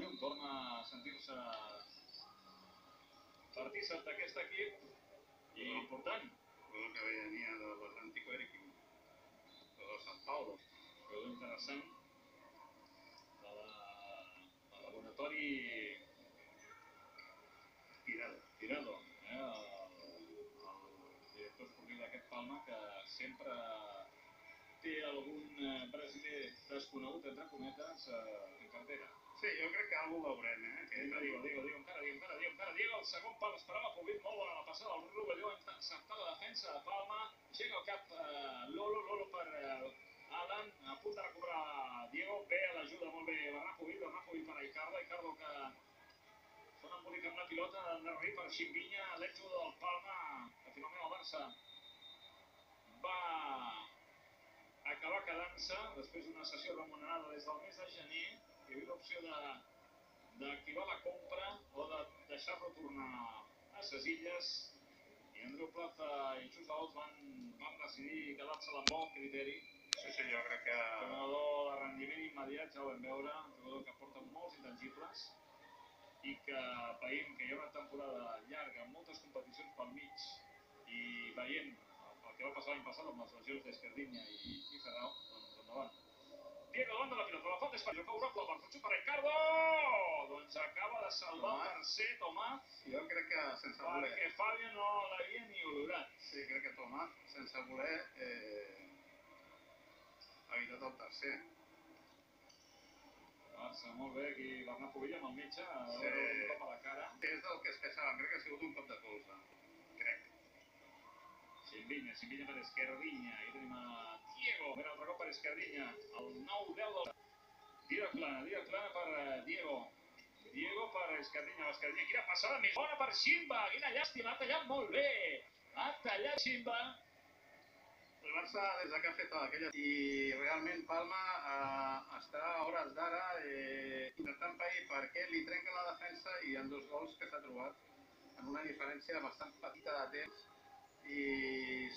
llum, torna a sentir-se partícip d'aquest equip i important. Jugador que venia de l'Atlántico Eric, de San Paulo. Jugador interessant de la, del laboratori Tirado. Tirado, eh? el, el director esportiu d'aquest Palma que sempre té algun eh, brasiler desconegut, entre cometes, eh, en cartera. Sí, jo crec que algú veurem, eh? Que Diego, Diego, Diego, encara, Diego, encara, Diego, encara, Diego, el segon pal esperava Pobit molt bona la passada, el Rovelló encertar la defensa de Palma, aixeca el cap eh, Lolo, Lolo per eh, Alan, a punt de recobrar Diego, bé l'ajuda, molt bé, Bernat Bernat per a Icardo, Icardo que sona embolic amb la pilota, d'arribar per Ximbinya, l'exjugador del Palma, que finalment el Barça va acabar quedant-se després d'una sessió remunerada des del mes de gener, hi havia l'opció de d'activar la compra o de deixar-lo tornar a ses illes. I Andreu Plata i Xus Alts van, van decidir quedar-se amb bon criteri. Sí, sí, jo crec que... jugador de rendiment immediat, ja ho vam veure, un jugador que porta molts intangibles i que veiem que hi ha una temporada llarga amb moltes competicions pel mig. I veient el que va passar l'any passat amb les lesions d'Esquerdinya i, i Ferrau, doncs endavant. Diego davant de la pilota, la falta és per allò favorable per Fuchu per Ricardo! Doncs acaba de salvar Tomàs. per ser Tomàs Jo crec que sense voler... perquè Fabio no l'havia ni olorat. Sí, crec que Tomàs, sense voler, eh, ha evitat el tercer. Barça, molt bé, aquí Bernat Pobilla amb el metge, a Sí. un cop a la cara. És del que es pensàvem, crec que ha sigut un cop de colze. Crec. Simbinya, Simbinya per Esquerdinya, aquí tenim a Diego, ben altre cop per Esquerdinya, el 9-10 del... Tira plana, tira plana per eh, Diego. Diego per Esquerdinya, l'Esquerdinya, quina passada més bona per Simba, quina llàstima, ha tallat molt bé. Ha tallat Simba. El Barça, des de que ha fet aquella... I realment Palma eh, està a hores d'ara eh, intentant pair perquè li trenquen la defensa i ha dos gols que s'ha trobat en una diferència bastant petita de temps i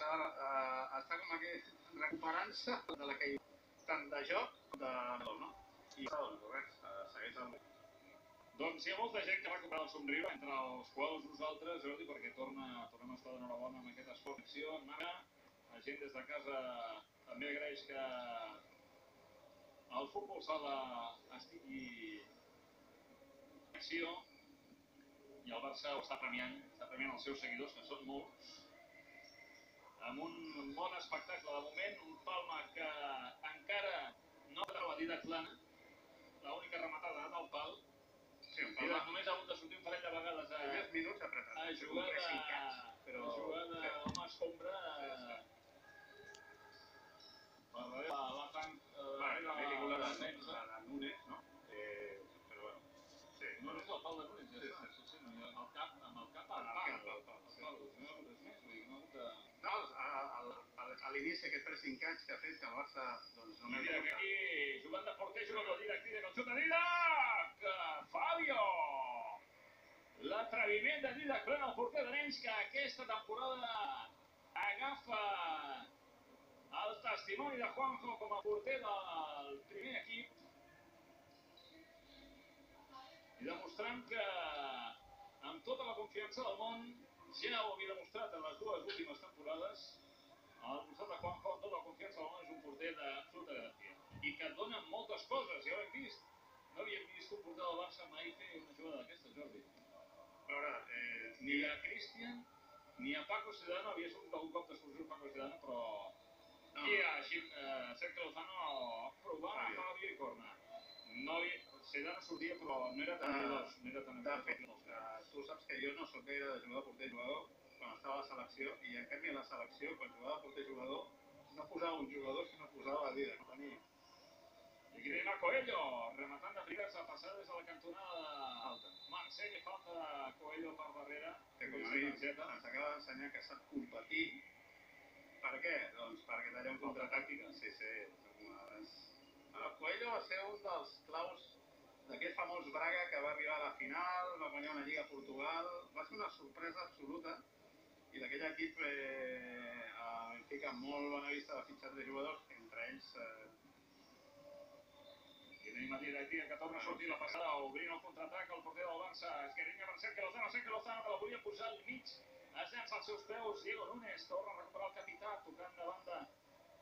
s'ha eh, està com que recuperant-se de la que tant de joc com de no? I res, eh, segueix el... Doncs hi ha molta gent que ha recuperat el somriure, entre els quals nosaltres, Jordi, perquè torna, tornem a estar d'enhorabona amb aquest esport d'acció. Mara, la gent des de casa també agraeix que el futbol sala estigui acció i el Barça ho està premiant, està premiant els seus seguidors, que són molts, amb un bon espectacle. De moment, un Palma que encara no ha trobat Didac Lana, l'única rematada al pal, Sí, un i Palma... només ha hagut de sortir un parell de vegades a, minuts a jugar de, però... a jugar de home escombra Sí, sí. 5 anys que ha fet que el Barça doncs, no m'he dit. que aquí, jugant de porter, de el aquí de Conxota Didac, Fabio! L'atreviment de Didac Plena, el porter de nens, que aquesta temporada agafa el testimoni de Juanjo com a porter del primer equip i demostrant que amb tota la confiança del món ja ho havia demostrat en les dues últimes temporades costat de Juanjo amb tota la confiança del és un porter d'absoluta garantia. I que et dona moltes coses, ja ho hem vist. No havíem vist un porter del Barça mai fer una jugada d'aquesta, Jordi. A veure, eh, ni a Cristian ni a Paco Sedano havia sortit algun cop d'exclusió Paco Sedano però no, i així eh, Sergio Lozano provant a Fabio. I Corna. No havia, Sedano sortia però no era tan Ah, veloç no era tan de fet, tu saps que jo no sóc gaire de jugar porter-jugador quan estava a selecció i en canvi la selecció quan jugava porter-jugador no posava un jugador sinó posava a Didac. Tenia i aquí tenim a Coelho rematant de figues a passar des de la cantonada alta. Marcel i falta de Coelho per darrere que com a Aquesta mínim targeta. ens acaba d'ensenyar que sap competir. Per què? Doncs perquè talla un contratàctica. Sí, sí. El Coelho va ser un dels claus d'aquest famós Braga que va arribar a la final, va guanyar una Lliga a Portugal, va ser una sorpresa absoluta i d'aquell equip eh, a Benfica molt bona vista de fitxar de jugadors, entre ells eh, i tenim a Directiva que torna a sortir la passada, obrint el contraatac al porter del Barça. Esquerrinha per Sergio Lozano, Sergio Lozano que la volia posar al mig. Es llança als seus peus, Diego Núñez torna a recuperar el capità, tocant de banda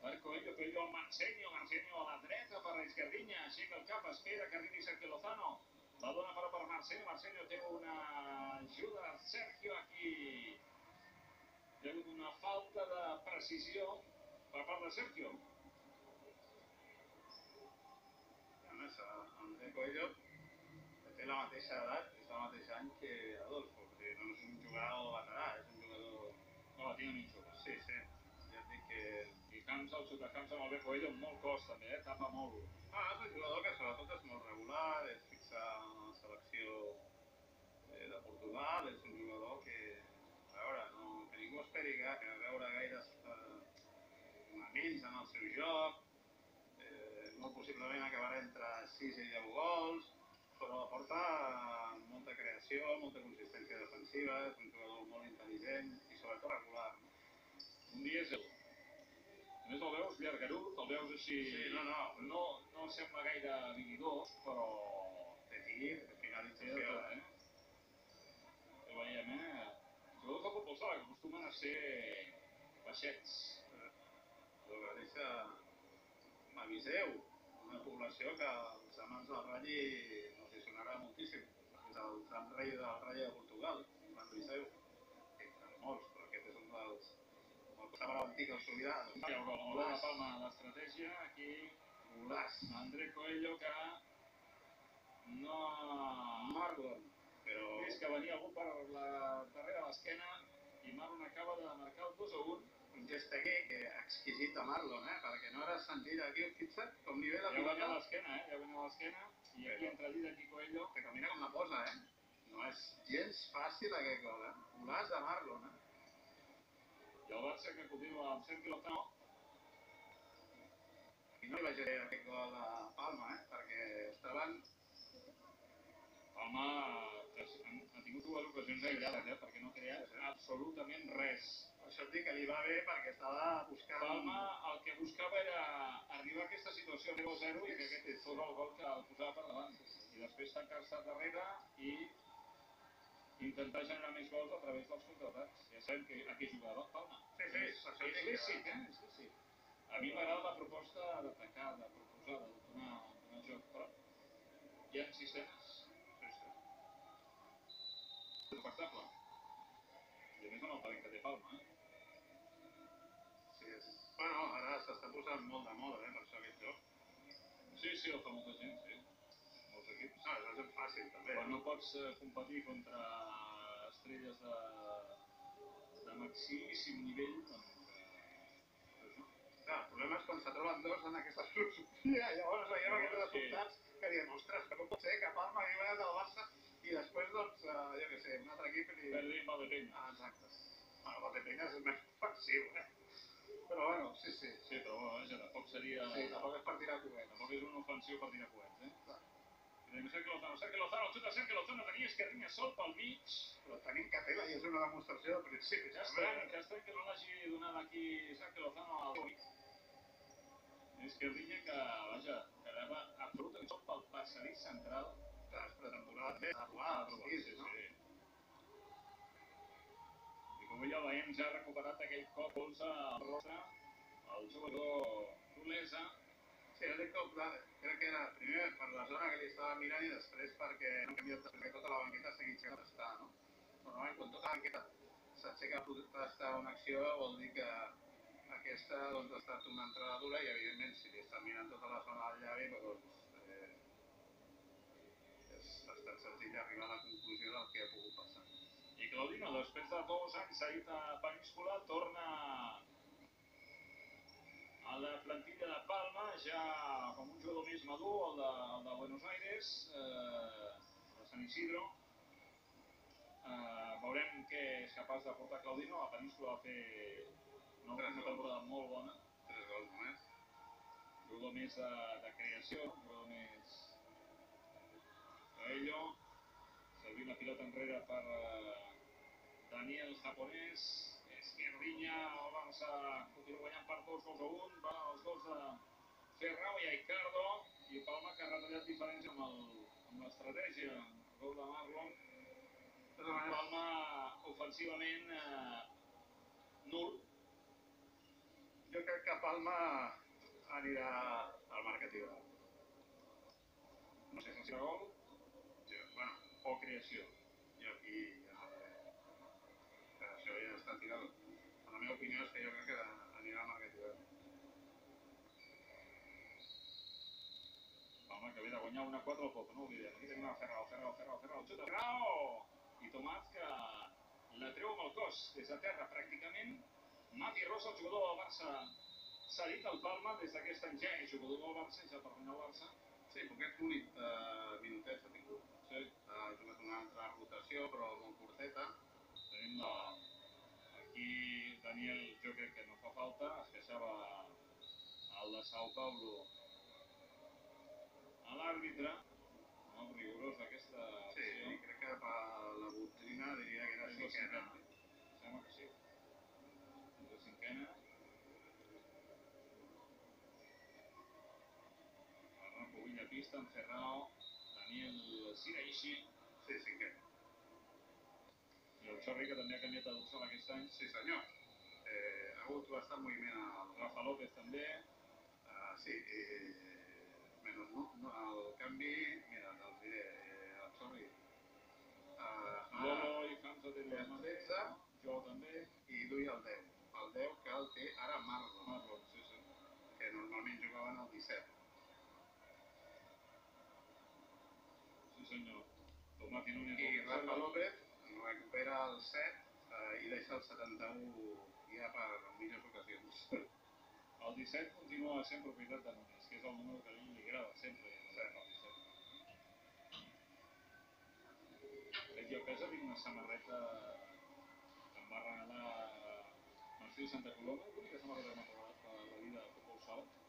per Coelho, Coelho al Marcenio, Marcenio a la dreta per Esquerrinha, aixeca el cap, espera que arribi Sergio Lozano. La dona però per Marcenio, Marcenio té una ajuda de Sergio aquí. Hi ha hagut una falta de precisió per part de Sergio. I a més, André Coello que té la mateixa edat, és el mateix any que Adolfo. Sigui, no és un jugador veterà, és un jugador... No, la tinc mig jove. Sí, sí, ja et dic que... I camps, el supercamps amb el bé Coelho amb molt cost també, eh? tapa molt. Ah, és un jugador que sobretot és molt regular, és fixa en la selecció eh, de Portugal, és un jugador que, esperi que, que veure gaires eh, fonaments en el seu joc, eh, molt possiblement acabarà entre 6 i 10 gols, però aporta molta creació, molta consistència defensiva, és un jugador molt intel·ligent i sobretot regular. Un dièsel. A més el veus llargarut, el veus així... Sí, no, no. No, no sembla gaire habilidós, però... De tir, finalització, eh? eh? Que veiem, eh? Els jugadors de futbol sala que acostumen a ser baixets. Però que deixa Maviseu, una població que els amants del Ralli els hi sonarà moltíssim, és el tram rei del Ralli de Portugal, Maviseu. Sí, en molts, però aquest és un dels... El que estava a l'antic el gol de Palma l'estratègia, aquí. Golàs, André Coelho que no Marlon, però... vist que venia algú per la darrere l'esquena i Marlon acaba de marcar el 2 a 1. un gest aquí que exquisit de Marlon, eh? perquè no era senzill aquí, fixa't com nivell la Ja pilota, l'esquena, eh? Ja guanya l'esquena i aquí entra dit aquí Coelho. però mira com la posa, eh? No és gens fàcil aquest gol, eh? Golàs de Marlon, eh? I el Barça que continua amb Sergio Lozano. I no li vaig dir aquest gol a Palma, eh? perquè estaven... Palma que tingut dues ocasions aïllades, eh? Perquè no crea absolutament res. Per això et dic que li va bé perquè estava buscant... Palma el que buscava era arribar a aquesta situació 0-0 i que aquest fos el gol que el posava per davant. I després tancar-se darrere i intentar generar més gols a través dels contraatacs. Ja sabem que a què jugava Palma. Sí, sí, és, és lícit, eh? És lícit. A mi m'agrada la proposta d'atacar, de proposar, de donar, donar joc, però hi ha sistemes. Sí, sí. Espectacle. I a més amb el talent que té Palma, eh? sí és... Bueno, ara s'està posant molt de moda, eh, per això aquest joc. Sí, sí, el fa molta gent, sí. Molts equips. No, és fàcil, també. Quan no pots eh, competir contra estrelles de, de maximíssim nivell, doncs... Eh. Clar, el problema és quan se troben dos en aquesta filosofia, llavors veiem No, aquests resultats que diem, ostres, com pot ser que Palma hagi guanyat el Barça i després, doncs, eh, jo què sé, un altre equip li... De penya. Ah, exacte. Bueno, Penyes és més ofensiu, eh? Però bueno, sí, sí. Sí, però vaja, tampoc seria... Sí, tampoc és per tirar coets. Tampoc és un ofensiu per tirar coets, eh? Tenim Sergio Lozano, Sergio Lozano, el xuta Sergio Lozano, tenia Esquerrinha sol pel mig. Però tenim Catela i és una demostració de principi. Ja estrany, que estrany que no l'hagi donat aquí Sergio Lozano al mig. Esquerrinha que, vaja, quedava absolutament sol pel passadís central. Clar, és pretemporada també. A Ah, els sí, sí, no? I com ja veiem, ja ha recuperat aquell cop colze al rostre el jugador Olesa. Sí, que clar, crec que era primer per la zona que li estava mirant i després perquè han canviat que tota la banqueta seguit sent estar, no? Normalment quan tota la banqueta s'aixeca a protestar una acció vol dir que aquesta doncs, ha estat una entrada dura i evidentment si li està mirant tota la zona del llavi doncs és bastant senzill arribar a la conclusió del que ha pogut passar. I Claudino, després de dos anys seguit a Penínscola, torna a la plantilla de Palma, ja com un jugador més madur, el de, el de Buenos Aires, eh, de Sant Isidro. Eh, veurem què és capaç de portar Claudino. A Penínscola va fer una, una temporada molt bona. Tres gols només. jugador més de, de creació, jugador més... Coelho, servint la pilota enrere per eh, Daniel Japonès, Esquerdinya, el Barça continua guanyant per dos gols a un, va els gols de Ferrao i Aicardo, i Palma que retallat diferència amb el- l'estratègia. Gol de Marlon. Palma ofensivament eh, nul. jo crec que Palma anirà al marcatiu. No sé si serà gol o creació. jo aquí ja sé. Que això ja està tirat. La meva opinió és que jo crec que anirà al marcatiu. Palma que ve de guanyar una 4 al Popo, no ho oblidem. Aquí tenim a Ferrao, Ferrao, Ferrao, Ferrao, xuta, Ferrao! I Tomàs que la treu amb el cos des de terra pràcticament. Mati Rosa, el jugador del Barça, s'ha dit al Palma des d'aquest engeny, jugador del Barça, ja per guanyar el Barça. Sí, poquet únic uh, minutets ha tingut. Sí. Ha jugat una altra rotació, però molt curteta. Tenim la... Aquí Daniel, jo crec que no fa falta, es queixava el de Sao Paulo a l'àrbitre, molt rigorós aquesta Sí, acció. i crec que per la doctrina diria que era cinquena. Sembla que sí. La cinquena. Ferran Povilla pista, en Ferrao, Daniel Siraishi Sí, cinquena. i el Xorri que també ha canviat de dorsal aquest any. Sí, senyor. Eh, ha hagut bastant moviment al Rafa López també. Uh, sí, eh, menys no, no, el canvi, mira, els diré, eh, el Xorri, uh, Lolo i Hamza de Diamant. 16 Jo també. i duia el 10. El 10 que el té ara Marlon, Marlon, sí, sí. que normalment jugaven el 17. Sí, senyor. Tomàs i Rafa. López recupera el 7 uh, i deixa el 71 guerra en millors ocasions. El 17 continua sent propietat de Nunes, que és el número que a li agrada sempre, Aquí a casa tinc una samarreta que em va regalar Mercedes Santa Coloma, l'única samarreta que m'ha regalat per la vida? De el Salt,